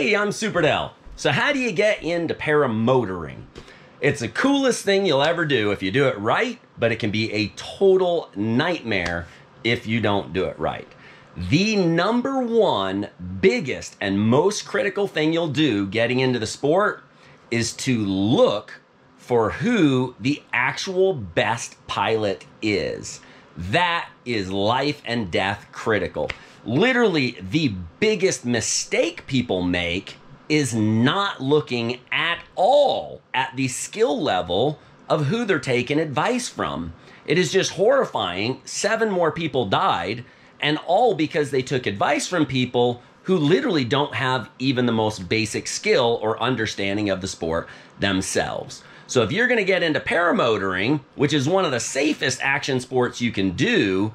Hey, I'm Super Dell. So, how do you get into paramotoring? It's the coolest thing you'll ever do if you do it right, but it can be a total nightmare if you don't do it right. The number one biggest and most critical thing you'll do getting into the sport is to look for who the actual best pilot is. That is life and death critical. Literally, the biggest mistake people make is not looking at all at the skill level of who they're taking advice from. It is just horrifying. Seven more people died, and all because they took advice from people who literally don't have even the most basic skill or understanding of the sport themselves. So if you're going to get into paramotoring, which is one of the safest action sports you can do,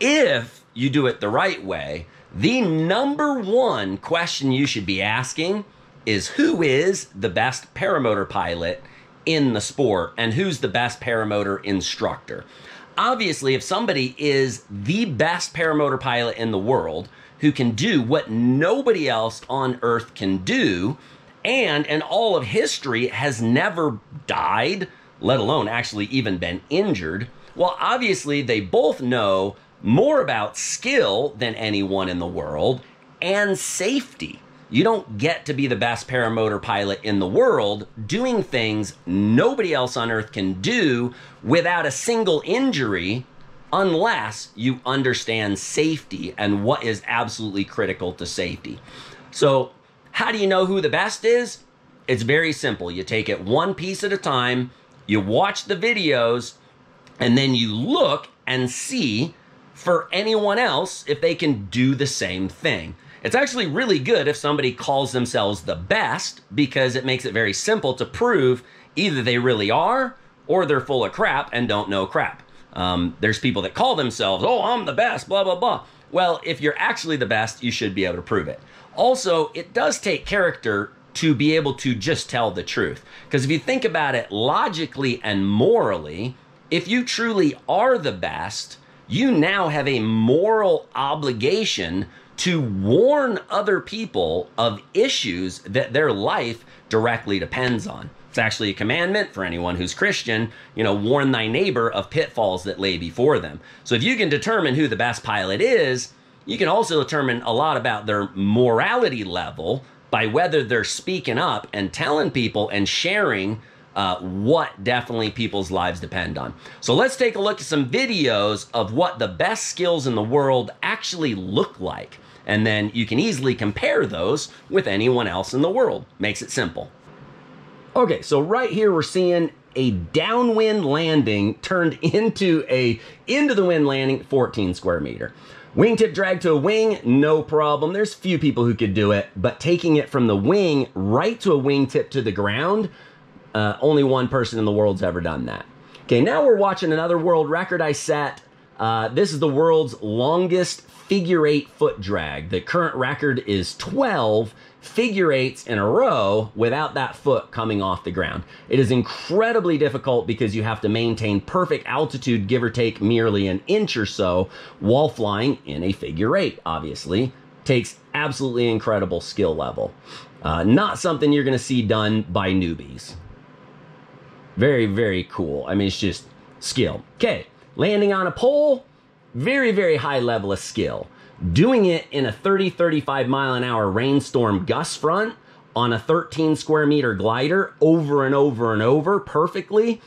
if you do it the right way, the number one question you should be asking is who is the best paramotor pilot in the sport and who's the best paramotor instructor. Obviously, if somebody is the best paramotor pilot in the world who can do what nobody else on earth can do, and in all of history has never died, let alone actually even been injured, well, obviously, they both know more about skill than anyone in the world and safety. You don't get to be the best paramotor pilot in the world doing things nobody else on earth can do without a single injury unless you understand safety and what is absolutely critical to safety. So, how do you know who the best is? It's very simple. You take it one piece at a time, you watch the videos, and then you look and see for anyone else if they can do the same thing. It's actually really good if somebody calls themselves the best because it makes it very simple to prove either they really are or they're full of crap and don't know crap. Um, there's people that call themselves, oh, I'm the best, blah, blah, blah. Well, if you're actually the best, you should be able to prove it. Also, it does take character to be able to just tell the truth. Because if you think about it logically and morally, if you truly are the best, you now have a moral obligation to warn other people of issues that their life directly depends on. It's actually a commandment for anyone who's Christian, you know, warn thy neighbor of pitfalls that lay before them. So if you can determine who the best pilot is, you can also determine a lot about their morality level by whether they're speaking up and telling people and sharing uh, what definitely people's lives depend on. So let's take a look at some videos of what the best skills in the world actually look like. And then you can easily compare those with anyone else in the world. Makes it simple. Okay, so right here we're seeing a downwind landing turned into a into the wind landing 14 square meter. Wingtip drag to a wing, no problem. There's few people who could do it, but taking it from the wing right to a wingtip to the ground, uh, only one person in the world's ever done that. Okay, now we're watching another world record I set. Uh, this is the world's longest figure eight foot drag. The current record is 12 figure eights in a row without that foot coming off the ground. It is incredibly difficult because you have to maintain perfect altitude, give or take merely an inch or so, while flying in a figure eight, obviously. Takes absolutely incredible skill level. Uh, not something you're going to see done by newbies. Very, very cool. I mean, it's just skill. Okay, landing on a pole very, very high level of skill. Doing it in a 30, 35 mile an hour rainstorm gust front on a 13 square meter glider over and over and over perfectly.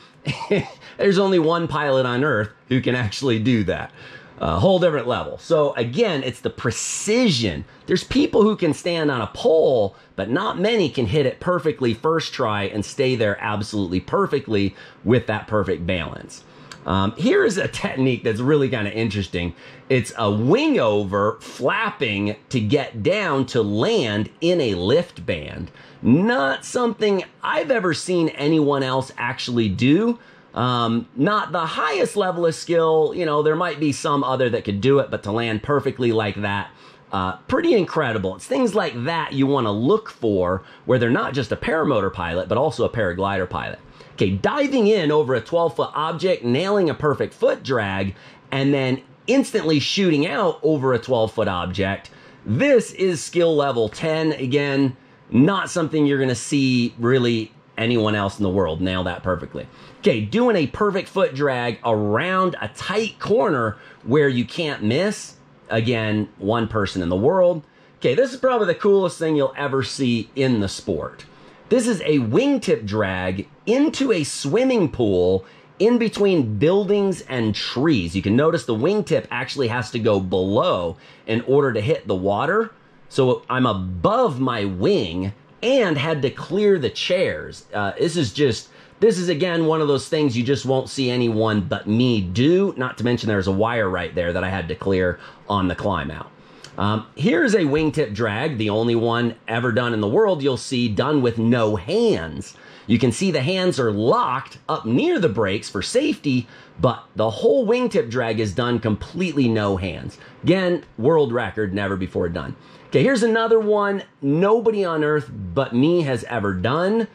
There's only one pilot on Earth who can actually do that. A whole different level. So again, it's the precision. There's people who can stand on a pole, but not many can hit it perfectly first try and stay there absolutely perfectly with that perfect balance. Um, here is a technique that's really kind of interesting. It's a wing over flapping to get down to land in a lift band. Not something I've ever seen anyone else actually do. Um, not the highest level of skill. You know, there might be some other that could do it, but to land perfectly like that, uh, pretty incredible. It's things like that you want to look for where they're not just a paramotor pilot, but also a paraglider pilot. Okay, diving in over a 12 foot object, nailing a perfect foot drag, and then instantly shooting out over a 12 foot object. This is skill level 10. Again, Not something you're going to see really anyone else in the world nail that perfectly. Okay, doing a perfect foot drag around a tight corner where you can't miss. Again, one person in the world. Okay, this is probably the coolest thing you'll ever see in the sport. This is a wingtip drag into a swimming pool in between buildings and trees. You can notice the wingtip actually has to go below in order to hit the water. So I'm above my wing and had to clear the chairs. Uh, this is just, this is again one of those things you just won't see anyone but me do. Not to mention there's a wire right there that I had to clear on the climb out. Um, here's a wingtip drag, the only one ever done in the world you'll see done with no hands. You can see the hands are locked up near the brakes for safety, but the whole wingtip drag is done completely no hands. Again, world record, never before done. Okay, here's another one nobody on earth but me has ever done.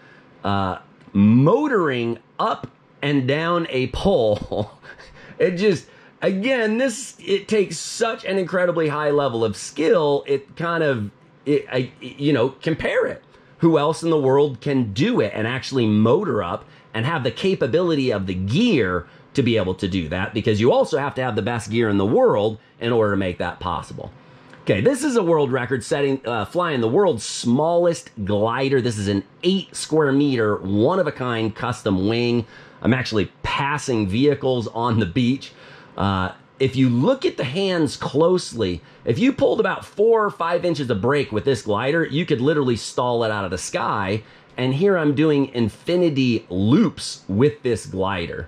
Uh, motoring up and down a pole. it just again, this it takes such an incredibly high level of skill. It kind of, it, I, you know, compare it. Who else in the world can do it and actually motor up and have the capability of the gear to be able to do that? Because you also have to have the best gear in the world in order to make that possible. Okay, this is a world record setting, uh, flying the world's smallest glider. This is an eight square meter, one of a kind custom wing. I'm actually passing vehicles on the beach. Uh, if you look at the hands closely, if you pulled about four or five inches of brake with this glider, you could literally stall it out of the sky. And here I'm doing infinity loops with this glider.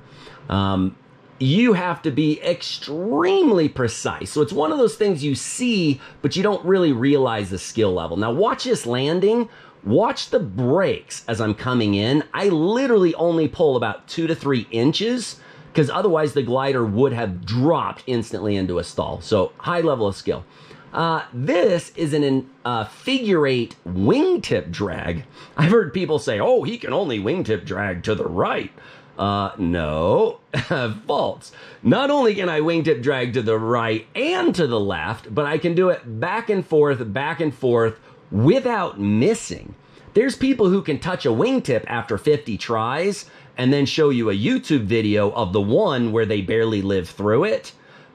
Um, you have to be extremely precise. So it's one of those things you see, but you don't really realize the skill level. Now, watch this landing. Watch the brakes as I'm coming in. I literally only pull about two to three inches because otherwise the glider would have dropped instantly into a stall. So high level of skill. Uh, this is an uh, figure eight wingtip drag. I've heard people say, oh, he can only wingtip drag to the right. Uh, no, false. Not only can I wingtip drag to the right and to the left, but I can do it back and forth, back and forth without missing. There's people who can touch a wingtip after 50 tries and then show you a YouTube video of the one where they barely live through it.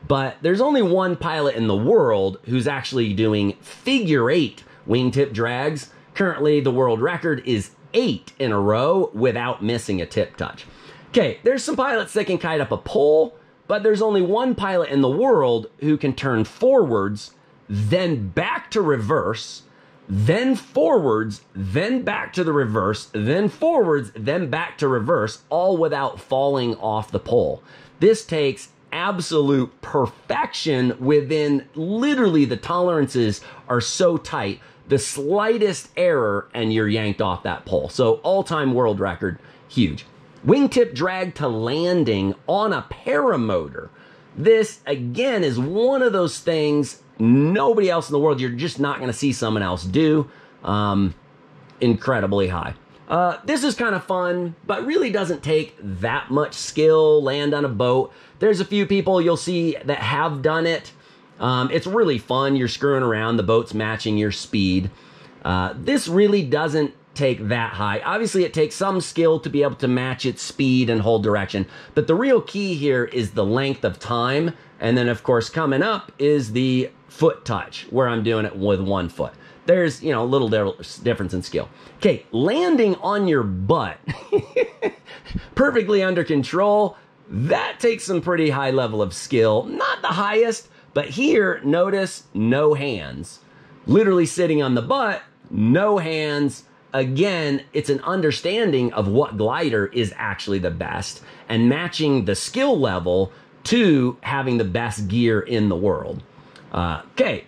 But there's only one pilot in the world who's actually doing figure eight wingtip drags. Currently, the world record is eight in a row without missing a tip touch. Okay, there's some pilots that can kite up a pole, but there's only one pilot in the world who can turn forwards, then back to reverse, then forwards, then back to the reverse, then forwards, then back to reverse, all without falling off the pole. This takes absolute perfection within literally the tolerances are so tight. The slightest error and you're yanked off that pole. So all time world record, huge. Wingtip drag to landing on a paramotor. This again is one of those things nobody else in the world, you're just not going to see someone else do. Um, incredibly high. Uh, this is kind of fun, but really doesn't take that much skill. Land on a boat. There's a few people you'll see that have done it. Um, it's really fun. You're screwing around. The boat's matching your speed. Uh, this really doesn't take that high. Obviously, it takes some skill to be able to match its speed and hold direction. But the real key here is the length of time. And then, of course, coming up is the foot touch where I'm doing it with one foot. There's, you know, a little difference in skill. Okay, landing on your butt, perfectly under control, that takes some pretty high level of skill. Not the highest, but here, notice no hands. Literally sitting on the butt, no hands. Again, it's an understanding of what glider is actually the best and matching the skill level to having the best gear in the world. Uh, okay,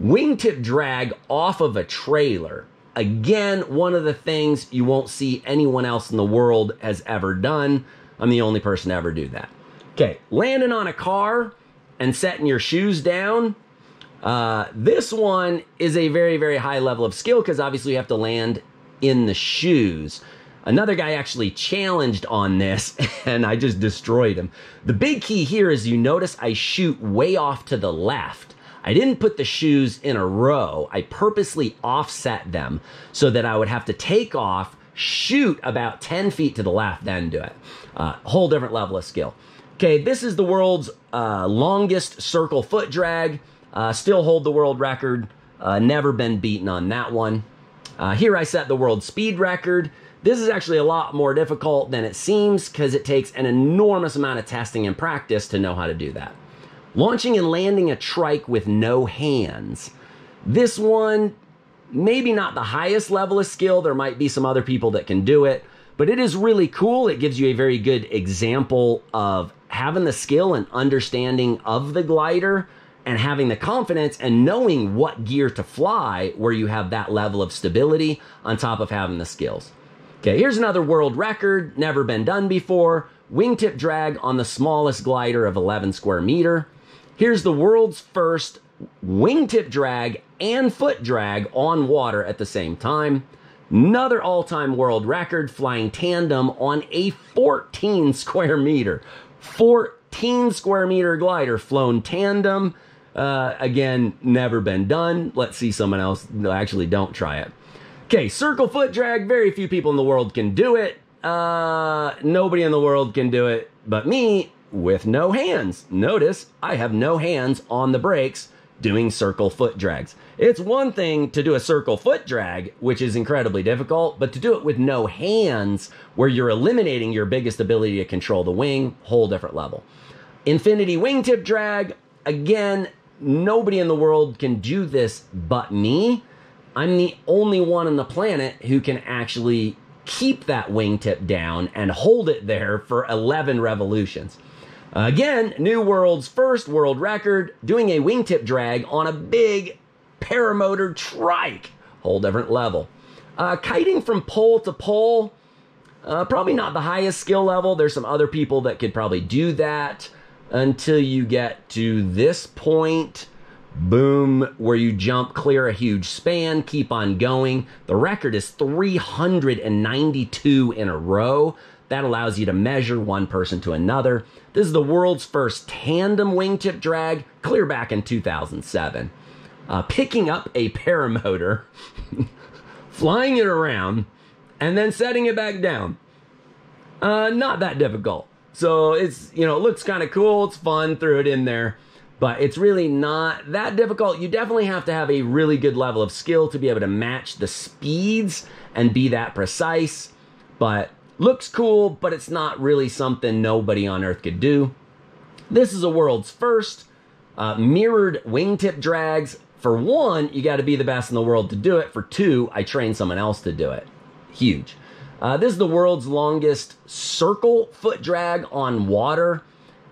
wingtip drag off of a trailer. Again, one of the things you won't see anyone else in the world has ever done. I'm the only person to ever do that. Okay, landing on a car and setting your shoes down. Uh, this one is a very, very high level of skill because obviously you have to land in the shoes. Another guy actually challenged on this and I just destroyed him. The big key here is you notice I shoot way off to the left. I didn't put the shoes in a row. I purposely offset them so that I would have to take off, shoot about 10 feet to the left, then do it. Uh, whole different level of skill. Okay, this is the world's uh, longest circle foot drag. Uh, still hold the world record. Uh, never been beaten on that one. Uh, here I set the world speed record. This is actually a lot more difficult than it seems because it takes an enormous amount of testing and practice to know how to do that. Launching and landing a trike with no hands. This one, maybe not the highest level of skill. There might be some other people that can do it, but it is really cool. It gives you a very good example of having the skill and understanding of the glider and having the confidence and knowing what gear to fly where you have that level of stability on top of having the skills. Okay, here's another world record, never been done before. Wingtip drag on the smallest glider of 11 square meter. Here's the world's first wingtip drag and foot drag on water at the same time. Another all time world record flying tandem on a 14 square meter. 14 square meter glider flown tandem. Uh, again, never been done. Let's see someone else. No, actually, don't try it. Okay, circle foot drag. Very few people in the world can do it. Uh, nobody in the world can do it but me with no hands. Notice I have no hands on the brakes doing circle foot drags. It's one thing to do a circle foot drag, which is incredibly difficult, but to do it with no hands, where you're eliminating your biggest ability to control the wing, whole different level. Infinity wingtip drag, again, nobody in the world can do this but me. I'm the only one on the planet who can actually keep that wingtip down and hold it there for 11 revolutions. Again, New World's first world record doing a wingtip drag on a big paramotor trike. Whole different level. Uh, kiting from pole to pole, uh, probably not the highest skill level. There's some other people that could probably do that until you get to this point. Boom, where you jump, clear a huge span, keep on going. The record is 392 in a row. That allows you to measure one person to another. This is the world's first tandem wingtip drag, clear back in 2007. Uh, picking up a paramotor, flying it around, and then setting it back down. Uh, not that difficult. So it's, you know, it looks kind of cool. It's fun. Threw it in there. But it's really not that difficult. You definitely have to have a really good level of skill to be able to match the speeds and be that precise. But looks cool, but it's not really something nobody on Earth could do. This is a world's first uh, mirrored wingtip drags. For one, you got to be the best in the world to do it. For two, I trained someone else to do it. Huge. Uh, this is the world's longest circle foot drag on water.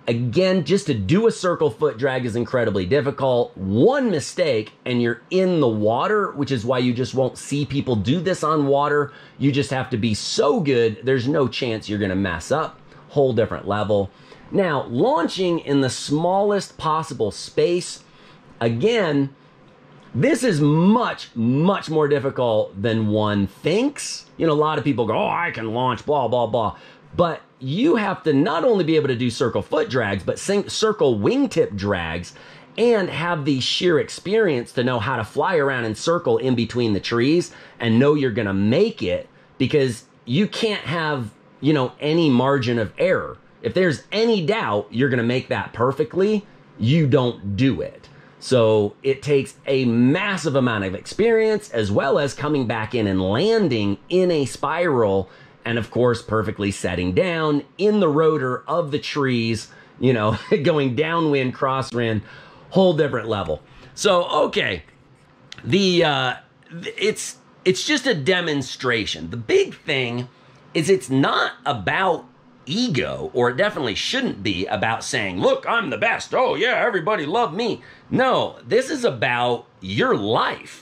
Again, just to do a circle foot drag is incredibly difficult. One mistake and you're in the water, which is why you just won't see people do this on water. You just have to be so good, there's no chance you're gonna mess up. Whole different level. Now, launching in the smallest possible space, again, this is much, much more difficult than one thinks. You know, a lot of people go, oh, I can launch, blah, blah, blah. But you have to not only be able to do circle foot drags, but circle wingtip drags and have the sheer experience to know how to fly around and circle in between the trees and know you're going to make it because you can't have, you know, any margin of error. If there's any doubt you're going to make that perfectly, you don't do it. So it takes a massive amount of experience as well as coming back in and landing in a spiral and of course perfectly setting down in the rotor of the trees, you know, going downwind, crosswind, whole different level. So, okay. The uh it's it's just a demonstration. The big thing is it's not about ego, or it definitely shouldn't be about saying, look, I'm the best. Oh, yeah, everybody love me. No, this is about your life.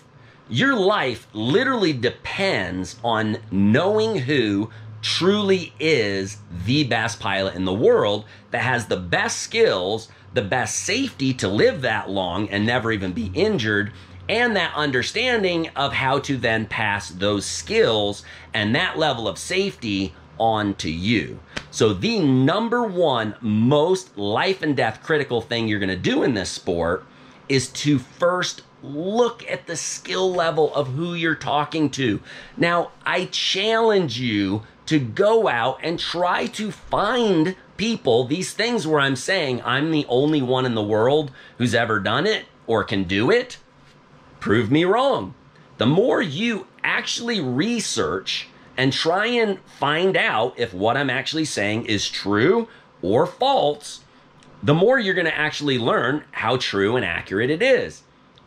Your life literally depends on knowing who truly is the best pilot in the world that has the best skills, the best safety to live that long and never even be injured, and that understanding of how to then pass those skills and that level of safety on to you. So, the number one most life and death critical thing you're going to do in this sport is to first look at the skill level of who you're talking to. Now, I challenge you to go out and try to find people these things where I'm saying I'm the only one in the world who's ever done it or can do it. Prove me wrong. The more you actually research and try and find out if what I'm actually saying is true or false, the more you're going to actually learn how true and accurate it is.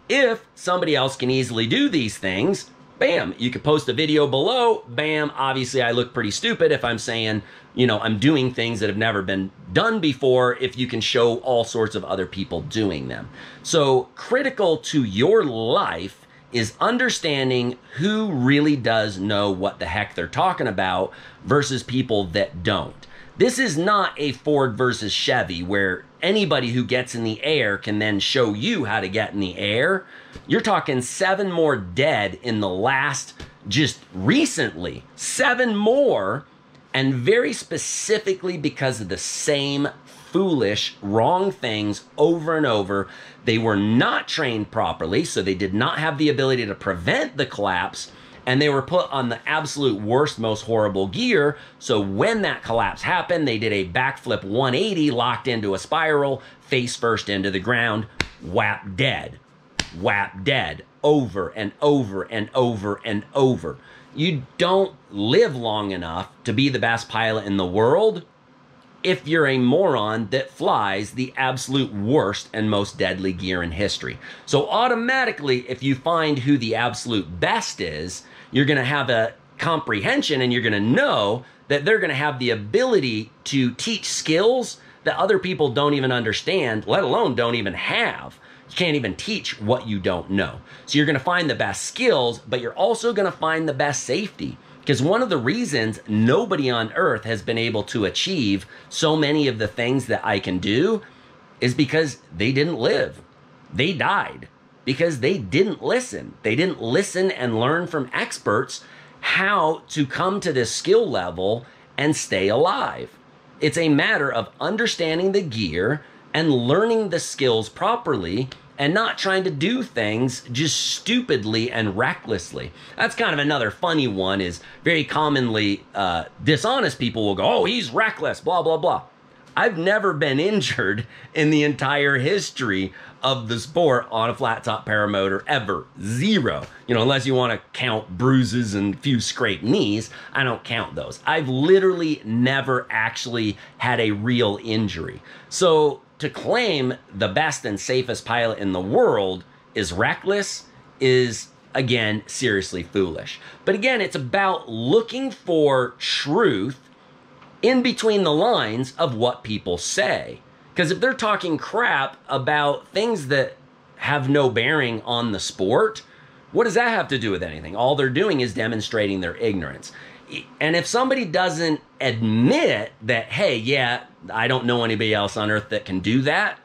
If somebody else can easily do these things, bam, you could post a video below, bam, obviously I look pretty stupid if I'm saying, you know, I'm doing things that have never been done before if you can show all sorts of other people doing them. So, critical to your life is understanding who really does know what the heck they're talking about versus people that don't. This is not a Ford versus Chevy where anybody who gets in the air can then show you how to get in the air. You're talking seven more dead in the last, just recently, seven more, and very specifically because of the same foolish, wrong things over and over. They were not trained properly, so they did not have the ability to prevent the collapse and they were put on the absolute worst, most horrible gear. So when that collapse happened, they did a backflip 180, locked into a spiral, face first into the ground, whap dead, whap dead, over and over and over and over. You don't live long enough to be the best pilot in the world if you're a moron that flies the absolute worst and most deadly gear in history. So, automatically, if you find who the absolute best is, you're going to have a comprehension and you're going to know that they're going to have the ability to teach skills that other people don't even understand, let alone don't even have. You can't even teach what you don't know. So you're going to find the best skills, but you're also going to find the best safety. Because one of the reasons nobody on earth has been able to achieve so many of the things that I can do is because they didn't live. They died because they didn't listen. They didn't listen and learn from experts how to come to this skill level and stay alive. It's a matter of understanding the gear and learning the skills properly and not trying to do things just stupidly and recklessly. That's kind of another funny one is very commonly uh, dishonest people will go, oh, he's reckless, blah, blah, blah. I've never been injured in the entire history of the sport on a flat top paramotor ever. Zero. You know, unless you want to count bruises and a few scraped knees, I don't count those. I've literally never actually had a real injury. So to claim the best and safest pilot in the world is reckless is again seriously foolish. But again, it's about looking for truth in between the lines of what people say. Because if they're talking crap about things that have no bearing on the sport, what does that have to do with anything? All they're doing is demonstrating their ignorance. And if somebody doesn't admit that, hey, yeah, I don't know anybody else on earth that can do that,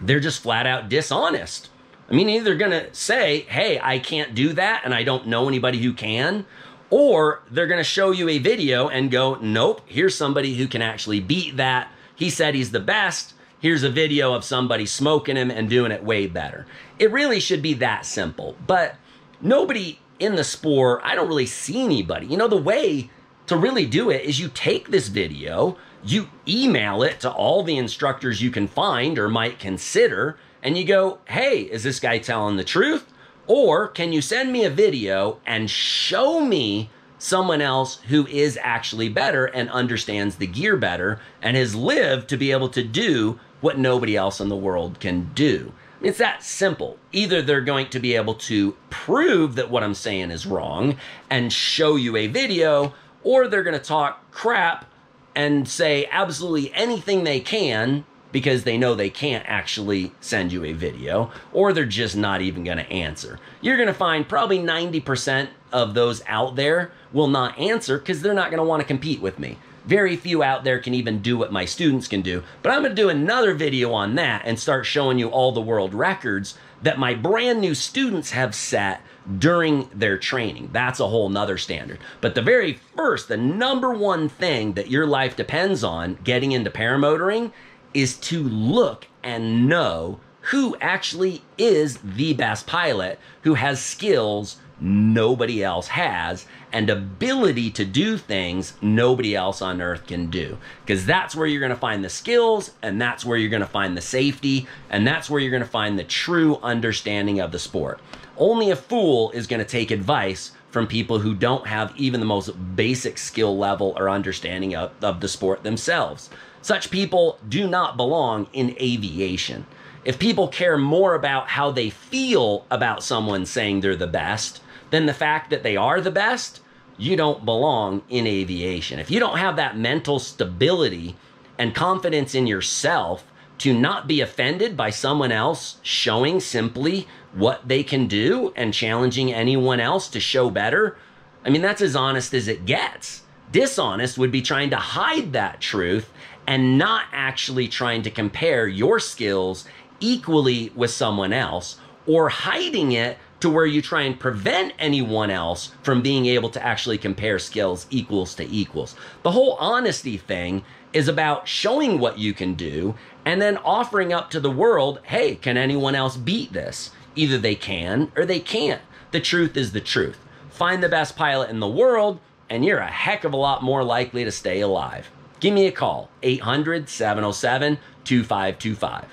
they're just flat out dishonest. I mean, either going to say, hey, I can't do that and I don't know anybody who can, or they're going to show you a video and go, nope, here's somebody who can actually beat that. He said he's the best. Here's a video of somebody smoking him and doing it way better. It really should be that simple. But nobody in the sport, I don't really see anybody. You know, the way to really do it is you take this video, you email it to all the instructors you can find or might consider, and you go, hey, is this guy telling the truth? Or can you send me a video and show me someone else who is actually better and understands the gear better and has lived to be able to do what nobody else in the world can do? It's that simple. Either they're going to be able to prove that what I'm saying is wrong and show you a video, or they're going to talk crap and say absolutely anything they can because they know they can't actually send you a video, or they're just not even going to answer. You're going to find probably 90% of those out there will not answer because they're not going to want to compete with me. Very few out there can even do what my students can do. But I'm going to do another video on that and start showing you all the world records that my brand new students have set during their training. That's a whole nother standard. But the very first, the number one thing that your life depends on getting into paramotoring is to look and know who actually is the best pilot who has skills nobody else has and ability to do things nobody else on earth can do because that's where you're going to find the skills and that's where you're going to find the safety and that's where you're going to find the true understanding of the sport only a fool is going to take advice from people who don't have even the most basic skill level or understanding of, of the sport themselves such people do not belong in aviation if people care more about how they feel about someone saying they're the best than the fact that they are the best, you don't belong in aviation. If you don't have that mental stability and confidence in yourself to not be offended by someone else showing simply what they can do and challenging anyone else to show better, I mean, that's as honest as it gets. Dishonest would be trying to hide that truth and not actually trying to compare your skills equally with someone else or hiding it to where you try and prevent anyone else from being able to actually compare skills equals to equals. The whole honesty thing is about showing what you can do and then offering up to the world, hey, can anyone else beat this? Either they can or they can't. The truth is the truth. Find the best pilot in the world, and you're a heck of a lot more likely to stay alive. Give me a call, 800 707 2525.